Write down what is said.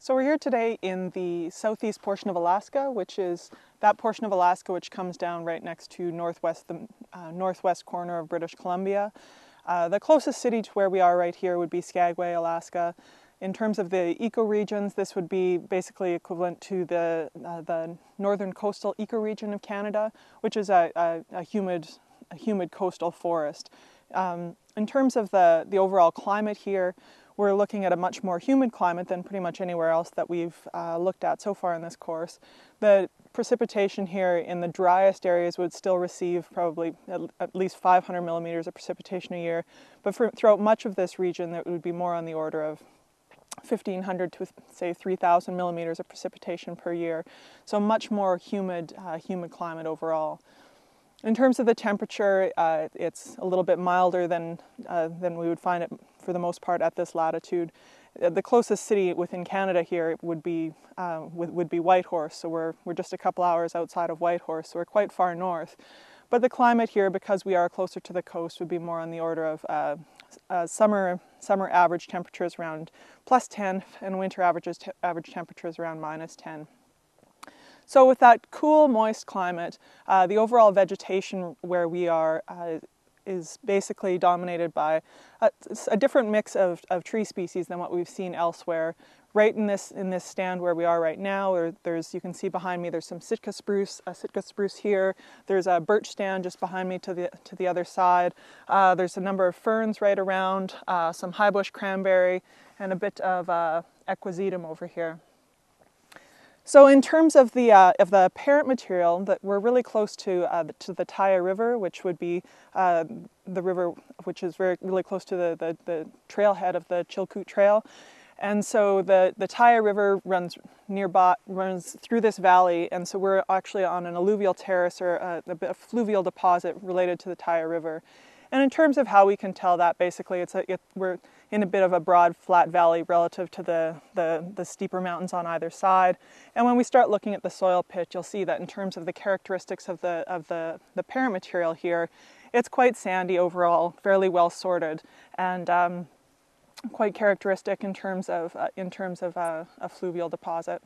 So we're here today in the southeast portion of Alaska, which is that portion of Alaska which comes down right next to northwest the uh, northwest corner of British Columbia. Uh, the closest city to where we are right here would be Skagway, Alaska. In terms of the ecoregions, this would be basically equivalent to the uh, the northern coastal ecoregion of Canada, which is a, a, a humid a humid coastal forest. Um, in terms of the the overall climate here, we're looking at a much more humid climate than pretty much anywhere else that we've uh, looked at so far in this course. The precipitation here in the driest areas would still receive probably at, at least 500 millimeters of precipitation a year, but for, throughout much of this region, that would be more on the order of 1,500 to say 3,000 millimeters of precipitation per year. So much more humid, uh, humid climate overall. In terms of the temperature, uh, it's a little bit milder than uh, than we would find it for the most part at this latitude. Uh, the closest city within Canada here would be uh, would, be Whitehorse, so we're we're just a couple hours outside of Whitehorse, so we're quite far north. But the climate here, because we are closer to the coast, would be more on the order of uh, uh, summer summer average temperatures around plus 10, and winter averages te- average temperatures around minus 10. So with that cool, moist climate, uh, the overall vegetation where we are uh, is basically dominated by a, a different mix of, of, tree species than what we've seen elsewhere. Right in this in this stand where we are right now, or there's you can see behind me there's some Sitka spruce, a Sitka spruce here. There's a birch stand just behind me to the to the other side. Uh, there's a number of ferns right around, uh, some high bush cranberry, and a bit of uh, equisetum over here. So in terms of the uh, of the parent material, that we're really close to uh, to the Taiya River, which would be uh, the river which is very really close to the, the, the trailhead of the Chilkoot Trail, and so the the Taiya River runs nearby runs through this valley, and so we're actually on an alluvial terrace or a, a fluvial deposit related to the Taiya River. And in terms of how we can tell that, basically, it's a, it, we're in a bit of a broad, flat valley relative to the, the, the, steeper mountains on either side. And when we start looking at the soil pitch, you'll see that in terms of the characteristics of the, of the, the parent material here, it's quite sandy overall, fairly well sorted, and um, quite characteristic in terms of, uh, in terms of uh, a fluvial deposit.